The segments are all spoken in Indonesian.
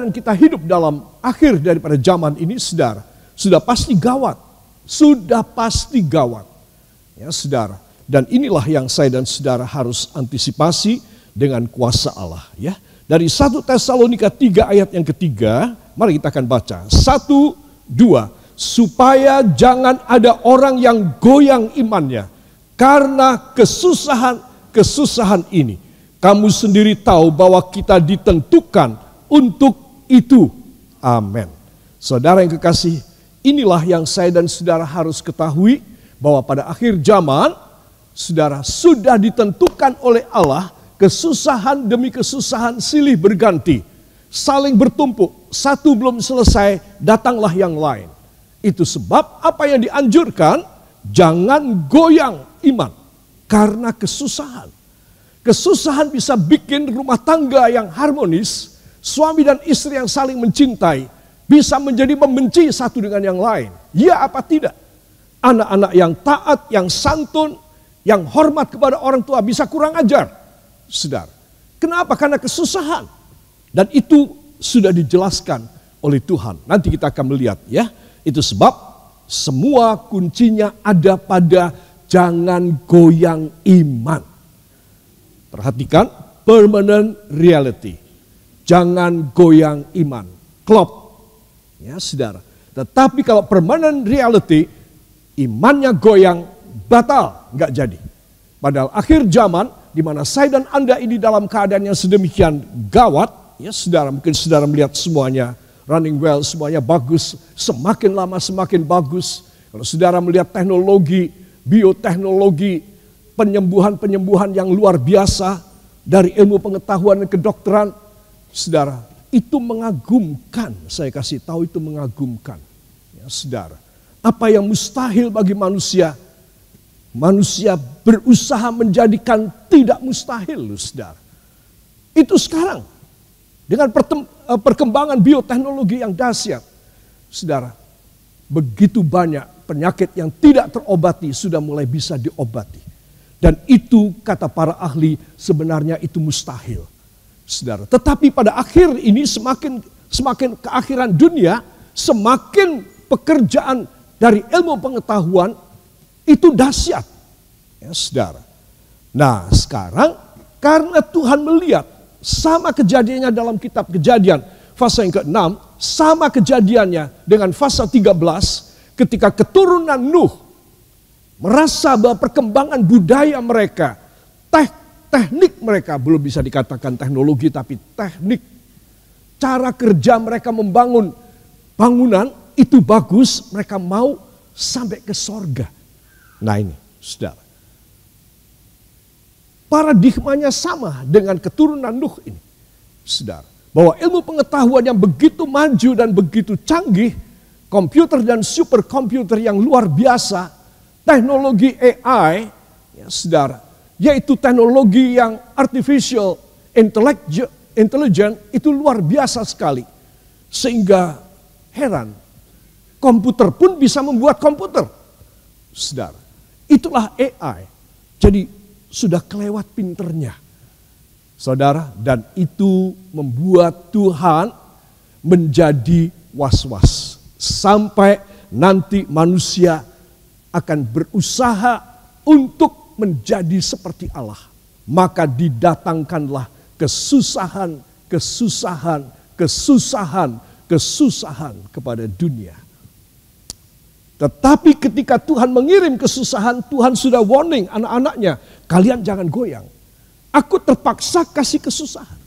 dan kita hidup dalam akhir daripada zaman ini, saudara, sudah pasti gawat. Sudah pasti gawat. Ya, saudara. Dan inilah yang saya dan saudara harus antisipasi dengan kuasa Allah. Ya, dari 1 Tesalonika 3 ayat yang ketiga, mari kita akan baca. Satu, dua. Supaya jangan ada orang yang goyang imannya. Karena kesusahan-kesusahan ini. Kamu sendiri tahu bahwa kita ditentukan untuk itu. Amin. Saudara yang kekasih, inilah yang saya dan saudara harus ketahui bahwa pada akhir zaman, saudara sudah ditentukan oleh Allah kesusahan demi kesusahan silih berganti, saling bertumpuk, satu belum selesai, datanglah yang lain. Itu sebab apa yang dianjurkan, jangan goyang iman karena kesusahan. Kesusahan bisa bikin rumah tangga yang harmonis, suami dan istri yang saling mencintai, bisa menjadi membenci satu dengan yang lain. Ya apa tidak? Anak-anak yang taat, yang santun, yang hormat kepada orang tua bisa kurang ajar. Sedar. Kenapa? Karena kesusahan. Dan itu sudah dijelaskan oleh Tuhan. Nanti kita akan melihat ya. Itu sebab semua kuncinya ada pada jangan goyang iman. Perhatikan permanent reality. Jangan goyang iman. Klop. Ya, saudara. Tetapi kalau permanent reality, imannya goyang, batal, nggak jadi. Padahal akhir zaman, di mana saya dan Anda ini dalam keadaan yang sedemikian gawat, ya saudara, mungkin saudara melihat semuanya running well, semuanya bagus, semakin lama semakin bagus. Kalau saudara melihat teknologi, bioteknologi, penyembuhan-penyembuhan yang luar biasa dari ilmu pengetahuan dan kedokteran, saudara, itu mengagumkan. Saya kasih tahu itu mengagumkan. Ya, saudara, apa yang mustahil bagi manusia, manusia berusaha menjadikan tidak mustahil, saudara. Itu sekarang dengan eh, perkembangan bioteknologi yang dahsyat, saudara, begitu banyak penyakit yang tidak terobati sudah mulai bisa diobati. Dan itu kata para ahli sebenarnya itu mustahil saudara. Tetapi pada akhir ini semakin semakin keakhiran dunia, semakin pekerjaan dari ilmu pengetahuan itu dahsyat. Ya, saudara. Nah, sekarang karena Tuhan melihat sama kejadiannya dalam kitab Kejadian fase yang ke-6, sama kejadiannya dengan fase 13 ketika keturunan Nuh merasa bahwa perkembangan budaya mereka, teh teknik mereka belum bisa dikatakan teknologi tapi teknik. Cara kerja mereka membangun bangunan itu bagus mereka mau sampai ke sorga. Nah ini saudara. Paradigmanya sama dengan keturunan Nuh ini saudara. Bahwa ilmu pengetahuan yang begitu maju dan begitu canggih komputer dan superkomputer yang luar biasa teknologi AI ya saudara yaitu teknologi yang artificial intelligence itu luar biasa sekali. Sehingga heran, komputer pun bisa membuat komputer. Saudara, itulah AI. Jadi sudah kelewat pinternya. Saudara, dan itu membuat Tuhan menjadi was-was. Sampai nanti manusia akan berusaha untuk menjadi seperti Allah, maka didatangkanlah kesusahan, kesusahan, kesusahan, kesusahan kepada dunia. Tetapi ketika Tuhan mengirim kesusahan, Tuhan sudah warning anak-anaknya, kalian jangan goyang. Aku terpaksa kasih kesusahan.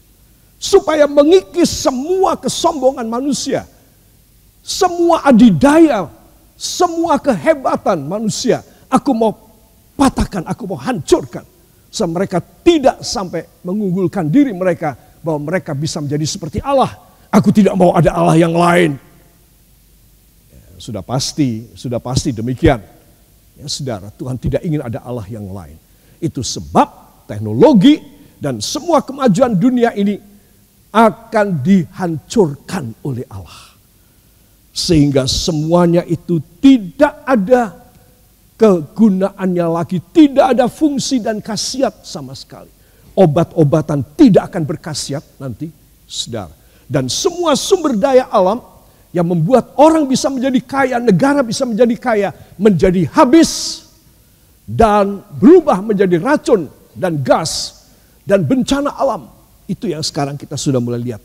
Supaya mengikis semua kesombongan manusia. Semua adidaya, semua kehebatan manusia. Aku mau patahkan, aku mau hancurkan. So, mereka tidak sampai mengunggulkan diri mereka bahwa mereka bisa menjadi seperti Allah. Aku tidak mau ada Allah yang lain. Ya, sudah pasti, sudah pasti demikian. Ya saudara, Tuhan tidak ingin ada Allah yang lain. Itu sebab teknologi dan semua kemajuan dunia ini akan dihancurkan oleh Allah. Sehingga semuanya itu tidak ada kegunaannya lagi. Tidak ada fungsi dan khasiat sama sekali. Obat-obatan tidak akan berkhasiat nanti, saudara. Dan semua sumber daya alam yang membuat orang bisa menjadi kaya, negara bisa menjadi kaya, menjadi habis dan berubah menjadi racun dan gas dan bencana alam. Itu yang sekarang kita sudah mulai lihat.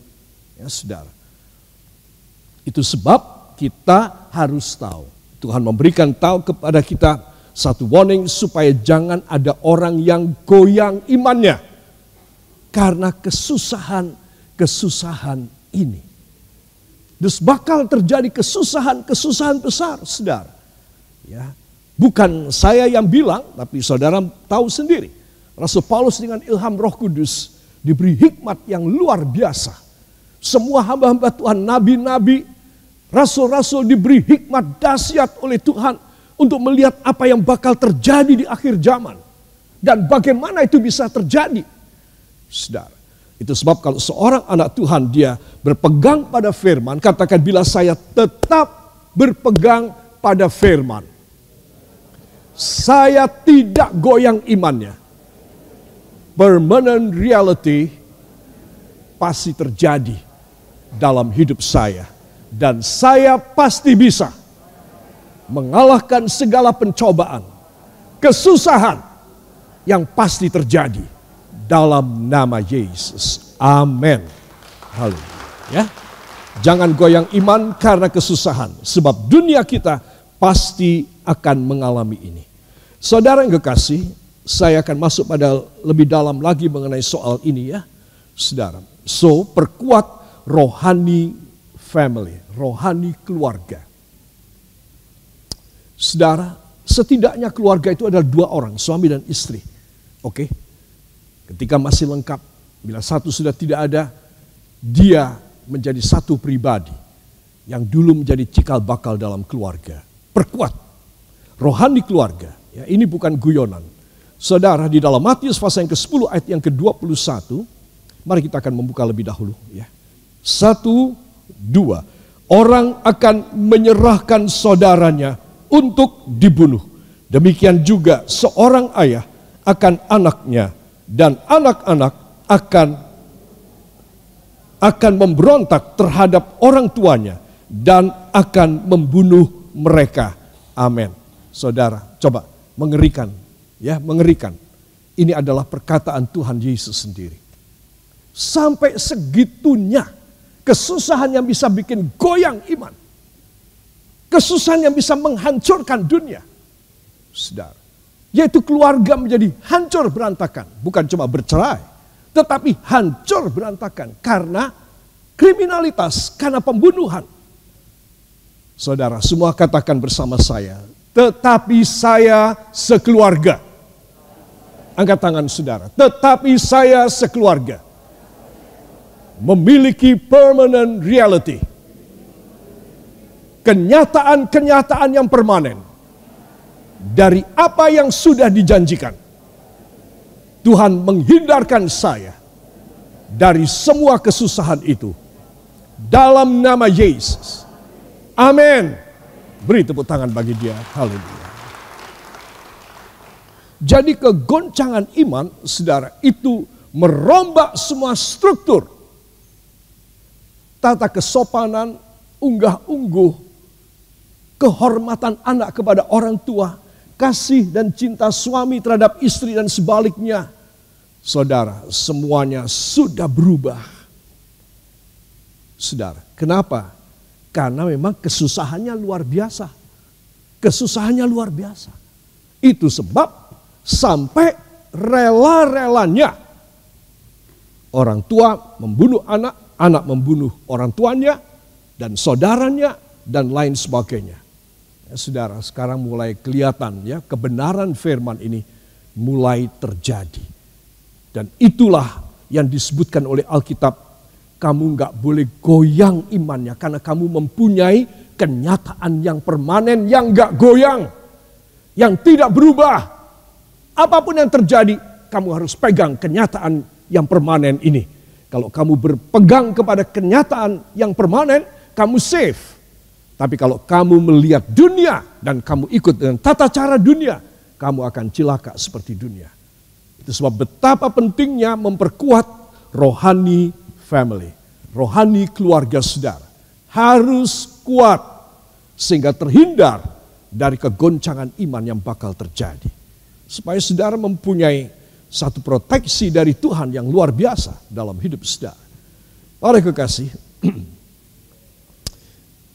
Ya, Saudara. Itu sebab kita harus tahu. Tuhan memberikan tahu kepada kita satu warning supaya jangan ada orang yang goyang imannya karena kesusahan-kesusahan ini. Terus bakal terjadi kesusahan-kesusahan besar, saudara. Ya, Bukan saya yang bilang, tapi saudara tahu sendiri. Rasul Paulus dengan ilham roh kudus diberi hikmat yang luar biasa. Semua hamba-hamba Tuhan, nabi-nabi, rasul-rasul diberi hikmat dahsyat oleh Tuhan untuk melihat apa yang bakal terjadi di akhir zaman. Dan bagaimana itu bisa terjadi. Saudara, itu sebab kalau seorang anak Tuhan dia berpegang pada firman, katakan bila saya tetap berpegang pada firman saya tidak goyang imannya. Permanent reality pasti terjadi dalam hidup saya. Dan saya pasti bisa mengalahkan segala pencobaan, kesusahan yang pasti terjadi dalam nama Yesus. Amin. Haleluya. Ya. Jangan goyang iman karena kesusahan, sebab dunia kita pasti akan mengalami ini. Saudara yang kekasih, saya akan masuk pada lebih dalam lagi mengenai soal ini ya. Saudara, so perkuat rohani family, rohani keluarga. Saudara, setidaknya keluarga itu adalah dua orang, suami dan istri. Oke, ketika masih lengkap, bila satu sudah tidak ada, dia menjadi satu pribadi yang dulu menjadi cikal bakal dalam keluarga perkuat rohani keluarga. Ya, ini bukan guyonan. Saudara, di dalam Matius pasal yang ke-10 ayat yang ke-21, mari kita akan membuka lebih dahulu. Ya. Satu, dua. Orang akan menyerahkan saudaranya untuk dibunuh. Demikian juga seorang ayah akan anaknya dan anak-anak akan akan memberontak terhadap orang tuanya dan akan membunuh mereka. Amin. Saudara, coba mengerikan, ya, mengerikan. Ini adalah perkataan Tuhan Yesus sendiri. Sampai segitunya kesusahan yang bisa bikin goyang iman. Kesusahan yang bisa menghancurkan dunia. Saudara, yaitu keluarga menjadi hancur berantakan, bukan cuma bercerai, tetapi hancur berantakan karena kriminalitas, karena pembunuhan, Saudara, semua katakan bersama saya, tetapi saya sekeluarga. Angkat tangan saudara, tetapi saya sekeluarga. Memiliki permanent reality. Kenyataan-kenyataan yang permanen. Dari apa yang sudah dijanjikan. Tuhan menghindarkan saya dari semua kesusahan itu. Dalam nama Yesus Amin. Beri tepuk tangan bagi dia. Haleluya. Jadi kegoncangan iman, saudara, itu merombak semua struktur. Tata kesopanan, unggah-ungguh, kehormatan anak kepada orang tua, kasih dan cinta suami terhadap istri dan sebaliknya. Saudara, semuanya sudah berubah. Saudara, kenapa? Karena memang kesusahannya luar biasa. Kesusahannya luar biasa. Itu sebab sampai rela-relanya orang tua membunuh anak, anak membunuh orang tuanya dan saudaranya dan lain sebagainya. Ya, saudara, sekarang mulai kelihatan ya kebenaran firman ini mulai terjadi. Dan itulah yang disebutkan oleh Alkitab kamu nggak boleh goyang imannya karena kamu mempunyai kenyataan yang permanen yang nggak goyang, yang tidak berubah. Apa pun yang terjadi, kamu harus pegang kenyataan yang permanen ini. Kalau kamu berpegang kepada kenyataan yang permanen, kamu safe. Tapi kalau kamu melihat dunia dan kamu ikut dengan tata cara dunia, kamu akan cilaka seperti dunia. Itu sebab betapa pentingnya memperkuat rohani family. rohani keluarga saudara harus kuat sehingga terhindar dari kegoncangan iman yang bakal terjadi. Supaya saudara mempunyai satu proteksi dari Tuhan yang luar biasa dalam hidup saudara. Para kekasih,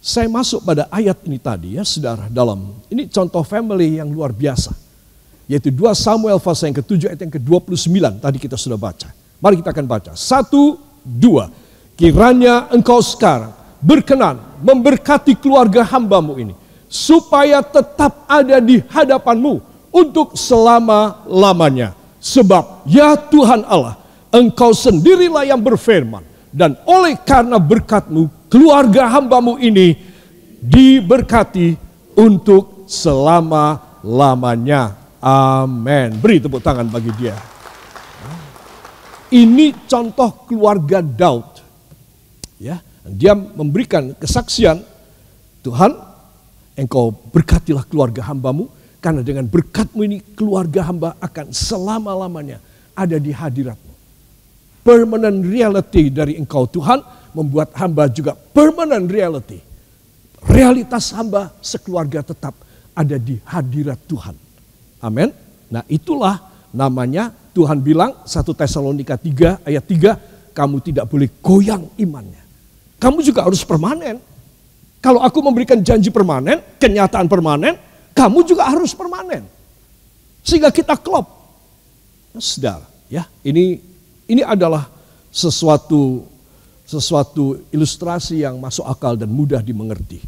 saya masuk pada ayat ini tadi ya saudara dalam, ini contoh family yang luar biasa. Yaitu 2 Samuel pasal yang ke-7 ayat yang ke-29 tadi kita sudah baca. Mari kita akan baca. Satu, dua. Kiranya engkau sekarang berkenan memberkati keluarga hambamu ini. Supaya tetap ada di hadapanmu untuk selama-lamanya. Sebab ya Tuhan Allah, engkau sendirilah yang berfirman. Dan oleh karena berkatmu, keluarga hambamu ini diberkati untuk selama-lamanya. Amin. Beri tepuk tangan bagi dia. Ini contoh keluarga Daud. Ya, dia memberikan kesaksian, Tuhan, engkau berkatilah keluarga hambamu, karena dengan berkatmu ini keluarga hamba akan selama-lamanya ada di hadiratmu. Permanent reality dari engkau Tuhan membuat hamba juga permanent reality. Realitas hamba sekeluarga tetap ada di hadirat Tuhan. Amin. Nah itulah namanya Tuhan bilang 1 Tesalonika 3 ayat 3 kamu tidak boleh goyang imannya. Kamu juga harus permanen. Kalau aku memberikan janji permanen, kenyataan permanen, kamu juga harus permanen. Sehingga kita klop. Saudara, ya, ini ini adalah sesuatu sesuatu ilustrasi yang masuk akal dan mudah dimengerti.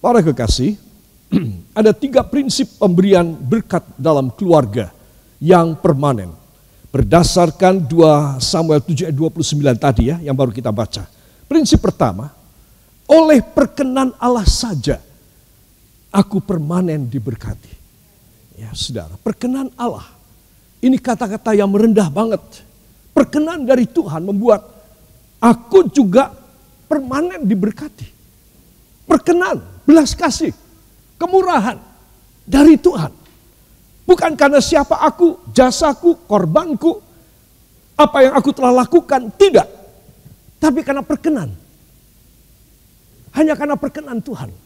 Para kekasih, ada tiga prinsip pemberian berkat dalam keluarga yang permanen. Berdasarkan 2 Samuel 7 ayat 29 tadi ya, yang baru kita baca. Prinsip pertama, oleh perkenan Allah saja aku permanen diberkati. Ya saudara, perkenan Allah. Ini kata-kata yang merendah banget. Perkenan dari Tuhan membuat aku juga permanen diberkati. Perkenan, belas kasih, kemurahan dari Tuhan. Bukan karena siapa aku, jasaku, korbanku, apa yang aku telah lakukan, tidak. Tapi karena perkenan. Hanya karena perkenan Tuhan.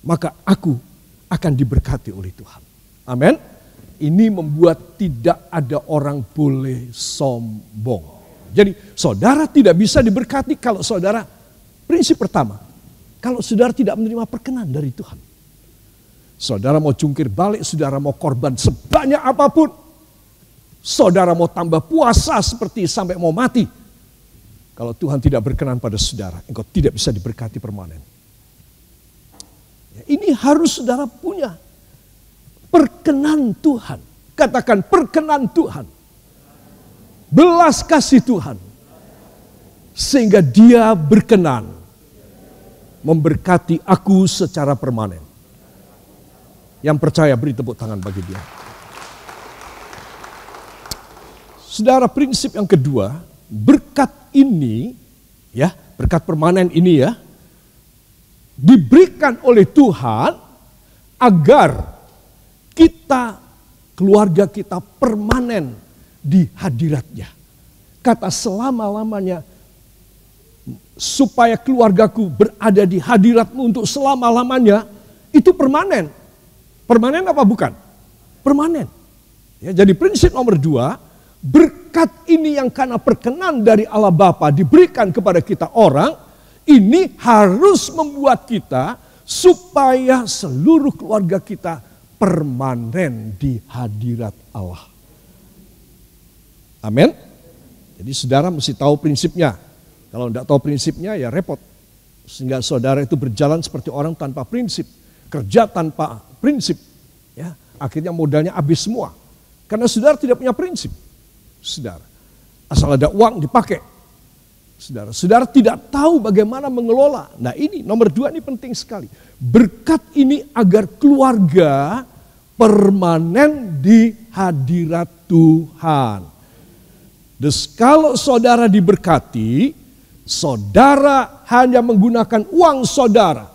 Maka aku akan diberkati oleh Tuhan. Amin. Ini membuat tidak ada orang boleh sombong. Jadi saudara tidak bisa diberkati kalau saudara, prinsip pertama, kalau saudara tidak menerima perkenan dari Tuhan. Saudara mau jungkir balik, saudara mau korban sebanyak apa pun. Saudara mau tambah puasa seperti sampai mau mati. Kalau Tuhan tidak berkenan pada saudara, engkau tidak bisa diberkati permanen. Ya, ini harus saudara punya. Perkenan Tuhan. Katakan perkenan Tuhan. Belas kasih Tuhan. Sehingga dia berkenan memberkati aku secara permanen. Yang percaya beri tepuk tangan bagi dia. Saudara prinsip yang kedua, berkat ini ya, berkat permanen ini ya diberikan oleh Tuhan agar kita keluarga kita permanen di hadiratnya. Kata selama-lamanya supaya keluargaku berada di hadiratmu untuk selama-lamanya itu permanen. Permanen apa bukan? Permanen. Ya, jadi prinsip nomor dua, berkat ini yang karena perkenan dari Allah Bapa diberikan kepada kita orang, ini harus membuat kita supaya seluruh keluarga kita permanen di hadirat Allah. Amin. Jadi saudara mesti tahu prinsipnya. Kalau tidak tahu prinsipnya ya repot. Sehingga saudara itu berjalan seperti orang tanpa prinsip. Kerja tanpa prinsip. Ya, akhirnya modalnya habis semua. Karena saudara tidak punya prinsip. Saudara, asal ada uang dipakai. Saudara, saudara tidak tahu bagaimana mengelola. Nah ini nomor dua ini penting sekali. Berkat ini agar keluarga permanen di hadirat Tuhan. Dus kalau saudara diberkati, saudara hanya menggunakan uang saudara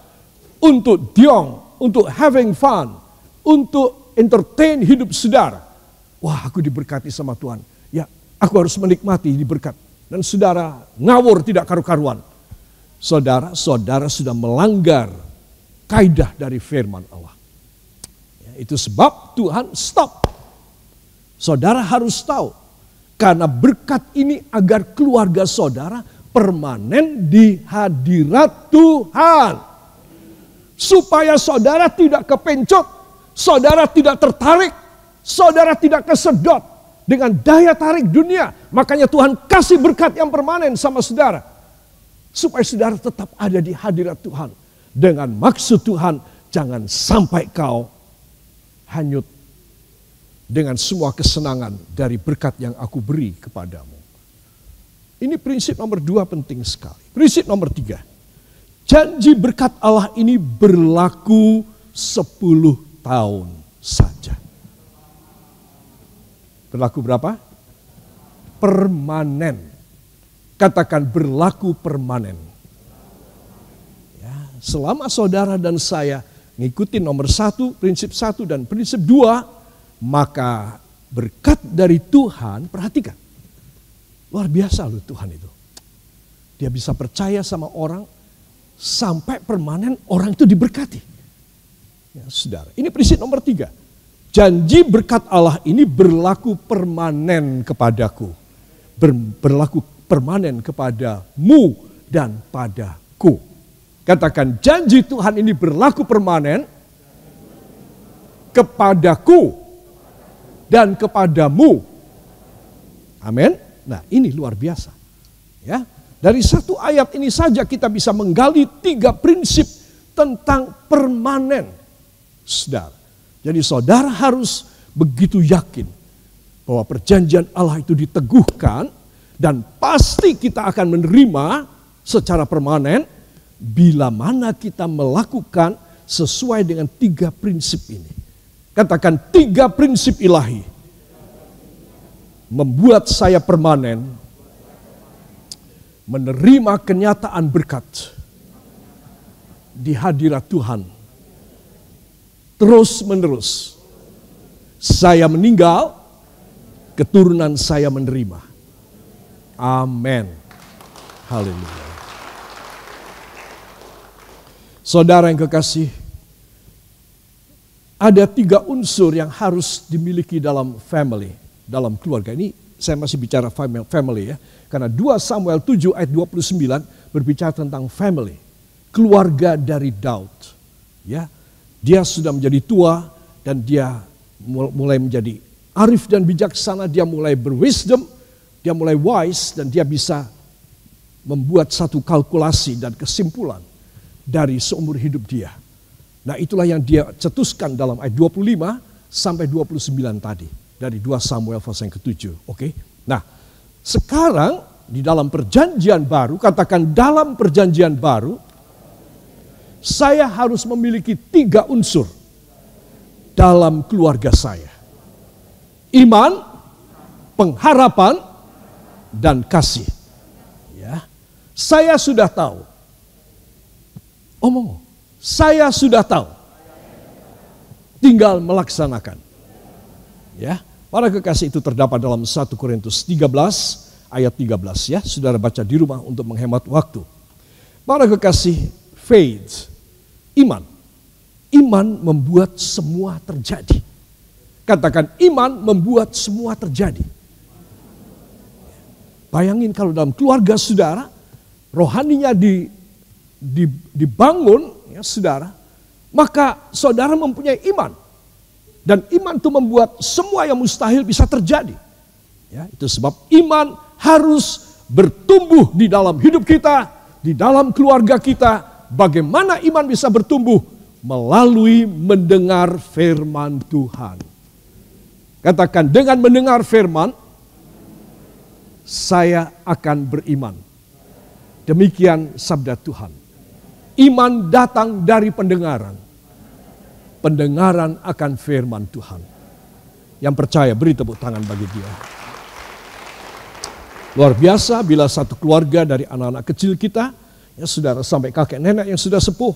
untuk diong, untuk having fun, untuk entertain hidup saudara. Wah aku diberkati sama Tuhan. Ya aku harus menikmati diberkat. Dan saudara ngawur tidak karu-karuan. Saudara, saudara sudah melanggar kaidah dari firman Allah. Ya, itu sebab Tuhan stop. Saudara harus tahu, karena berkat ini agar keluarga saudara permanen di hadirat Tuhan. Supaya saudara tidak kepencot, saudara tidak tertarik, saudara tidak kesedot dengan daya tarik dunia. Makanya Tuhan kasih berkat yang permanen sama saudara. Supaya saudara tetap ada di hadirat Tuhan. Dengan maksud Tuhan, jangan sampai kau hanyut dengan semua kesenangan dari berkat yang aku beri kepadamu. Ini prinsip nomor dua penting sekali. Prinsip nomor tiga. Janji berkat Allah ini berlaku sepuluh tahun saja. Berlaku berapa? Permanen. Katakan berlaku permanen. Ya, selama saudara dan saya ngikutin nomor satu, prinsip satu dan prinsip dua, maka berkat dari Tuhan, perhatikan Luar biasa loh Tuhan itu. Dia bisa percaya sama orang sampai permanen orang itu diberkati. Ya, saudara, ini prinsip nomor tiga. Janji berkat Allah ini berlaku permanen kepadaku. Ber, berlaku permanen kepadamu dan padaku. Katakan janji Tuhan ini berlaku permanen kepadaku dan kepadamu. Amin. Nah ini luar biasa. Ya, dari satu ayat ini saja kita bisa menggali tiga prinsip tentang permanen. Saudara. Jadi saudara harus begitu yakin bahwa perjanjian Allah itu diteguhkan dan pasti kita akan menerima secara permanen bila mana kita melakukan sesuai dengan tiga prinsip ini. Katakan tiga prinsip ilahi membuat saya permanen menerima kenyataan berkat di hadirat Tuhan terus menerus saya meninggal keturunan saya menerima amin haleluya saudara yang kekasih ada tiga unsur yang harus dimiliki dalam family dalam keluarga. Ini saya masih bicara family ya. Karena 2 Samuel 7 ayat 29 berbicara tentang family. Keluarga dari Daud. Ya, dia sudah menjadi tua dan dia mulai menjadi arif dan bijaksana, dia mulai berwisdom, dia mulai wise dan dia bisa membuat satu kalkulasi dan kesimpulan dari seumur hidup dia. Nah itulah yang dia cetuskan dalam ayat 25 sampai 29 tadi dari 2 Samuel pasal yang ketujuh. Oke. Okay? Nah, sekarang di dalam perjanjian baru, katakan dalam perjanjian baru, saya harus memiliki tiga unsur dalam keluarga saya. Iman, pengharapan, dan kasih. Ya. Saya sudah tahu. Omong, saya sudah tahu. Tinggal melaksanakan. Ya, para kekasih itu terdapat dalam 1 Korintus 13 ayat 13 ya. Saudara baca di rumah untuk menghemat waktu. Para kekasih faith, iman. Iman membuat semua terjadi. Katakan iman membuat semua terjadi. Bayangin kalau dalam keluarga saudara, rohaninya di, di, dibangun, ya saudara, maka saudara mempunyai iman dan iman itu membuat semua yang mustahil bisa terjadi. Ya, itu sebab iman harus bertumbuh di dalam hidup kita, di dalam keluarga kita. Bagaimana iman bisa bertumbuh? Melalui mendengar firman Tuhan. Katakan dengan mendengar firman, saya akan beriman. Demikian sabda Tuhan. Iman datang dari pendengaran pendengaran akan firman Tuhan. Yang percaya beri tepuk tangan bagi dia. Luar biasa bila satu keluarga dari anak-anak kecil kita, ya saudara sampai kakek nenek yang sudah sepuh,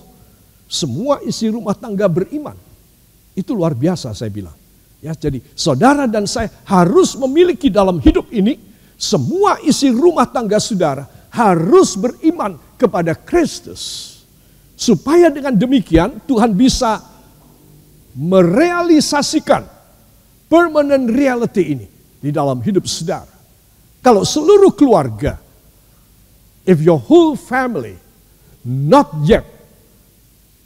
semua isi rumah tangga beriman. Itu luar biasa saya bilang. Ya, jadi saudara dan saya harus memiliki dalam hidup ini Semua isi rumah tangga saudara harus beriman kepada Kristus. Supaya dengan demikian Tuhan bisa merealisasikan permanent reality ini di dalam hidup saudara. Kalau seluruh keluarga, if your whole family not yet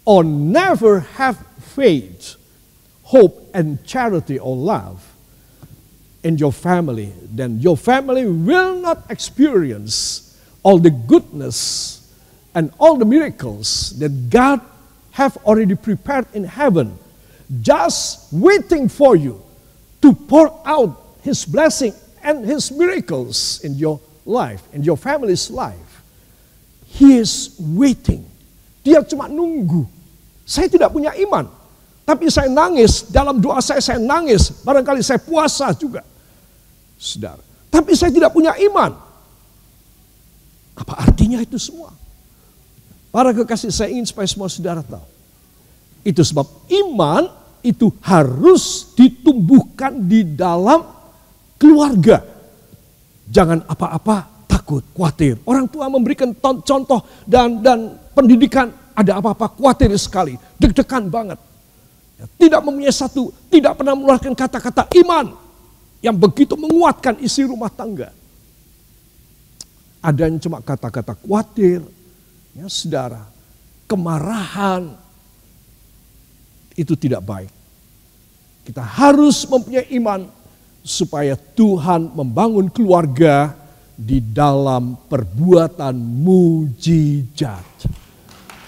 or never have faith, hope, and charity or love in your family, then your family will not experience all the goodness and all the miracles that God have already prepared in heaven, just waiting for you to pour out His blessing and His miracles in your life, in your family's life. He is waiting. Dia cuma nunggu. Saya tidak punya iman. Tapi saya nangis, dalam doa saya saya nangis. Barangkali saya puasa juga. Saudara. Tapi saya tidak punya iman. Apa artinya itu semua? Para kekasih saya ingin supaya semua saudara tahu. Itu sebab iman itu harus ditumbuhkan di dalam keluarga. Jangan apa-apa takut, khawatir. Orang tua memberikan contoh dan dan pendidikan ada apa-apa khawatir sekali, deg-degan banget. Ya, tidak mempunyai satu, tidak pernah mengeluarkan kata-kata iman yang begitu menguatkan isi rumah tangga. Ada yang cuma kata-kata khawatir, ya saudara, kemarahan, itu tidak baik. Kita harus mempunyai iman supaya Tuhan membangun keluarga di dalam perbuatan mujizat.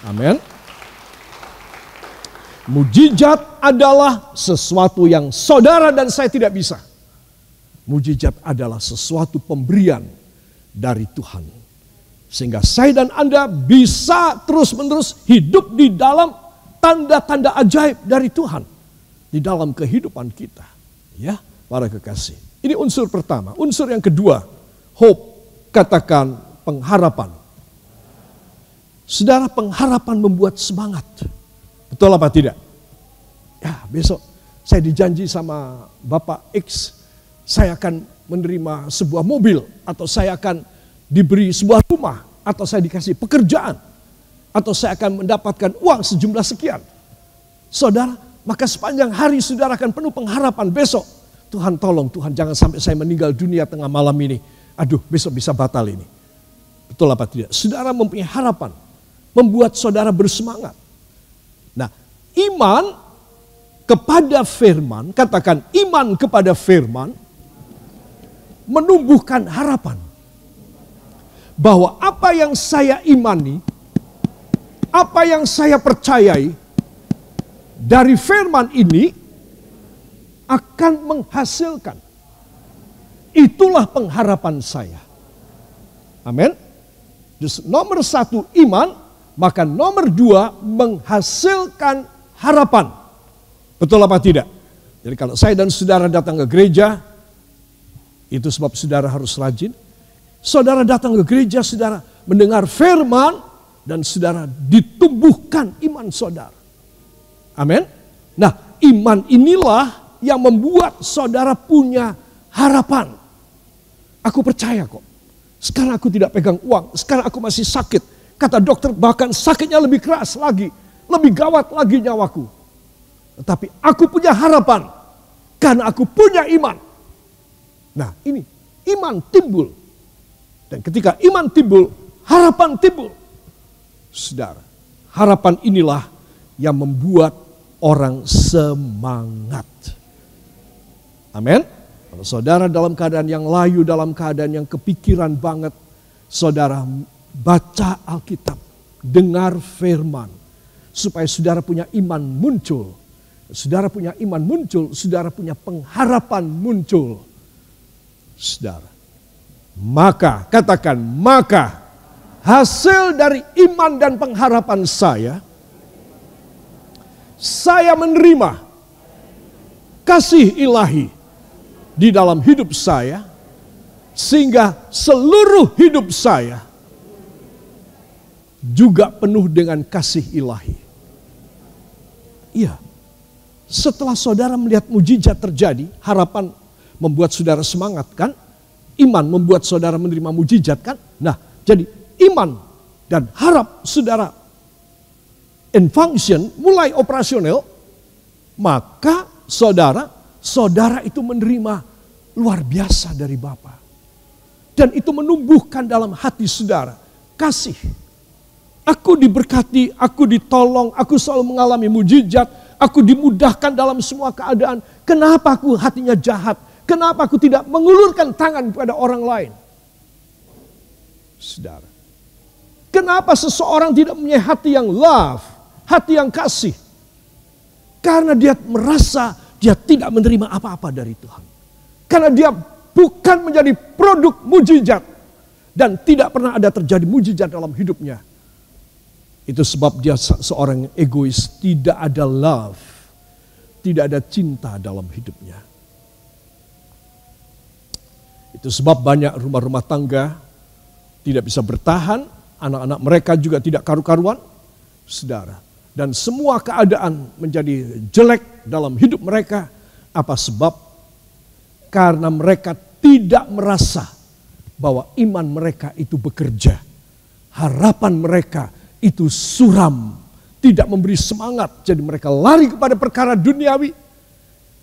Amin. Mujizat adalah sesuatu yang saudara dan saya tidak bisa. Mujizat adalah sesuatu pemberian dari Tuhan. Sehingga saya dan Anda bisa terus-menerus hidup di dalam tanda-tanda ajaib dari Tuhan. Di dalam kehidupan kita. Ya para kekasih. Ini unsur pertama. Unsur yang kedua, hope, katakan pengharapan. Saudara, pengharapan membuat semangat. Betul apa tidak? Ya, besok saya dijanji sama Bapak X, saya akan menerima sebuah mobil, atau saya akan diberi sebuah rumah, atau saya dikasih pekerjaan, atau saya akan mendapatkan uang sejumlah sekian. Saudara, maka sepanjang hari saudara akan penuh pengharapan besok Tuhan tolong, Tuhan jangan sampai saya meninggal dunia tengah malam ini. Aduh, besok bisa batal ini. Betul apa tidak? Saudara mempunyai harapan. Membuat saudara bersemangat. Nah, iman kepada firman, katakan iman kepada firman, menumbuhkan harapan. Bahwa apa yang saya imani, apa yang saya percayai, dari firman ini akan menghasilkan. Itulah pengharapan saya. Amin. Nomor satu iman, maka nomor dua menghasilkan harapan. Betul apa tidak? Jadi kalau saya dan saudara datang ke gereja, itu sebab saudara harus rajin. Saudara datang ke gereja, saudara mendengar firman, dan saudara ditumbuhkan iman saudara. Amin. Nah iman inilah yang membuat saudara punya harapan. Aku percaya kok. Sekarang aku tidak pegang uang, sekarang aku masih sakit. Kata dokter bahkan sakitnya lebih keras lagi, lebih gawat lagi nyawaku. Tetapi aku punya harapan karena aku punya iman. Nah ini iman timbul. Dan ketika iman timbul, harapan timbul. Saudara, harapan inilah yang membuat orang semangat. Amin. Kalau saudara dalam keadaan yang layu, dalam keadaan yang kepikiran banget, saudara baca Alkitab, dengar firman, supaya saudara punya iman muncul. Saudara punya iman muncul, saudara punya pengharapan muncul. Saudara. Maka, katakan, maka hasil dari iman dan pengharapan saya, saya menerima kasih ilahi di dalam hidup saya, sehingga seluruh hidup saya juga penuh dengan kasih ilahi. Iya, setelah saudara melihat mujizat terjadi, harapan membuat saudara semangat kan? iman membuat saudara menerima mujizat kan? Nah, jadi iman dan harap saudara in function mulai operasional, maka saudara, saudara itu menerima luar biasa dari Bapa. Dan itu menumbuhkan dalam hati saudara kasih. Aku diberkati, aku ditolong, aku selalu mengalami mujizat, aku dimudahkan dalam semua keadaan. Kenapa aku hatinya jahat? Kenapa aku tidak mengulurkan tangan kepada orang lain? Saudara, kenapa seseorang tidak punya hati yang love, hati yang kasih? Karena dia merasa dia tidak menerima apa-apa dari Tuhan. Karena dia bukan menjadi produk mujizat dan tidak pernah ada terjadi mujizat dalam hidupnya. Itu sebab dia seorang egois, tidak ada love, tidak ada cinta dalam hidupnya. Itu sebab banyak rumah-rumah tangga tidak bisa bertahan, anak-anak mereka juga tidak karu-karuan, saudara. Dan semua keadaan menjadi jelek dalam hidup mereka. Apa sebab? Karena mereka tidak merasa bahwa iman mereka itu bekerja. Harapan mereka itu suram, tidak memberi semangat. Jadi mereka lari kepada perkara duniawi.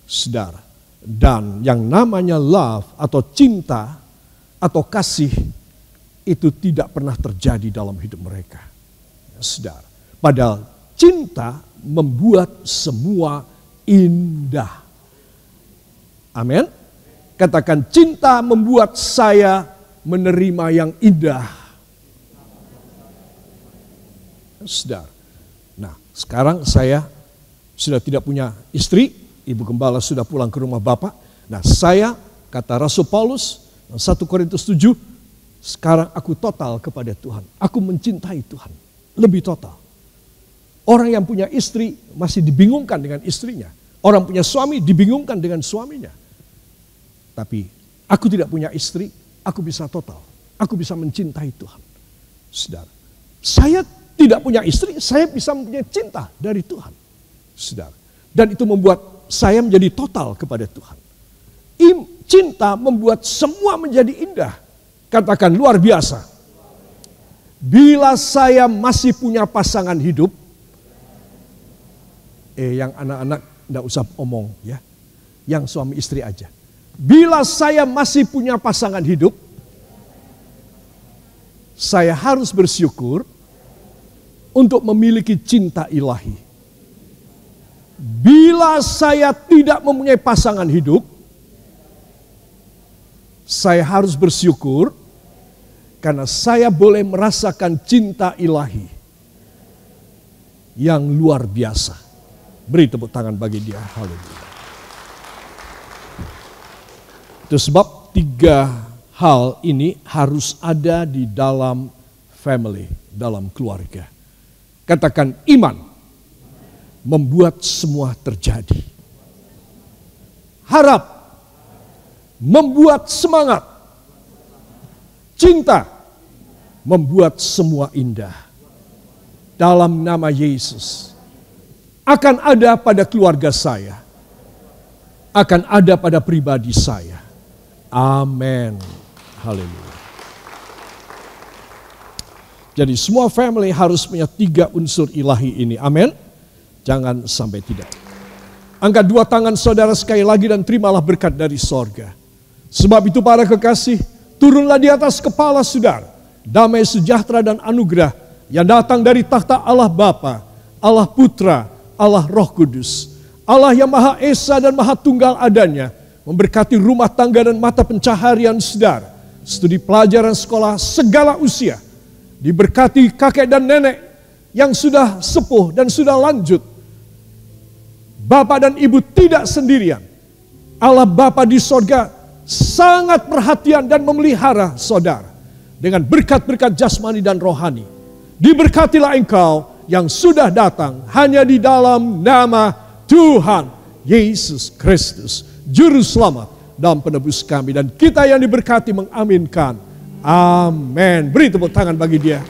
Saudara, dan yang namanya love atau cinta atau kasih itu tidak pernah terjadi dalam hidup mereka. Ya, saudara, padahal cinta membuat semua indah. Amin. Katakan cinta membuat saya menerima yang indah. Saudara. Nah, sekarang saya sudah tidak punya istri, ibu gembala sudah pulang ke rumah bapak. Nah saya, kata Rasul Paulus, 1 Korintus 7, sekarang aku total kepada Tuhan. Aku mencintai Tuhan, lebih total. Orang yang punya istri masih dibingungkan dengan istrinya. Orang punya suami dibingungkan dengan suaminya. Tapi aku tidak punya istri, aku bisa total. Aku bisa mencintai Tuhan. Saudara, saya tidak punya istri, saya bisa mempunyai cinta dari Tuhan. Saudara. Dan itu membuat saya menjadi total kepada Tuhan. Im, cinta membuat semua menjadi indah. Katakan luar biasa. Bila saya masih punya pasangan hidup, eh yang anak-anak tidak usah omong ya, yang suami istri aja. Bila saya masih punya pasangan hidup, saya harus bersyukur untuk memiliki cinta ilahi. Bila saya tidak mempunyai pasangan hidup, saya harus bersyukur karena saya boleh merasakan cinta ilahi yang luar biasa. Beri tepuk tangan bagi dia. Haleluya. Itu sebab tiga hal ini harus ada di dalam family, dalam keluarga. Katakan iman membuat semua terjadi. Harap membuat semangat. Cinta membuat semua indah. Dalam nama Yesus akan ada pada keluarga saya. Akan ada pada pribadi saya. Amin. Haleluya. Jadi semua family harus punya tiga unsur ilahi ini. Amin. Jangan sampai tidak. Angkat dua tangan saudara sekali lagi dan terimalah berkat dari sorga. Sebab itu para kekasih, turunlah di atas kepala saudara. Damai sejahtera dan anugerah yang datang dari tahta Allah Bapa, Allah Putra, Allah Roh Kudus. Allah yang Maha Esa dan Maha Tunggal adanya, memberkati rumah tangga dan mata pencaharian saudara, studi pelajaran sekolah segala usia, diberkati kakek dan nenek yang sudah sepuh dan sudah lanjut, Bapak dan Ibu tidak sendirian. Allah Bapa di sorga sangat perhatian dan memelihara saudara. Dengan berkat-berkat jasmani dan rohani. Diberkatilah engkau yang sudah datang hanya di dalam nama Tuhan Yesus Kristus. Juru selamat dan penebus kami. Dan kita yang diberkati mengaminkan. Amin. Beri tepuk tangan bagi dia.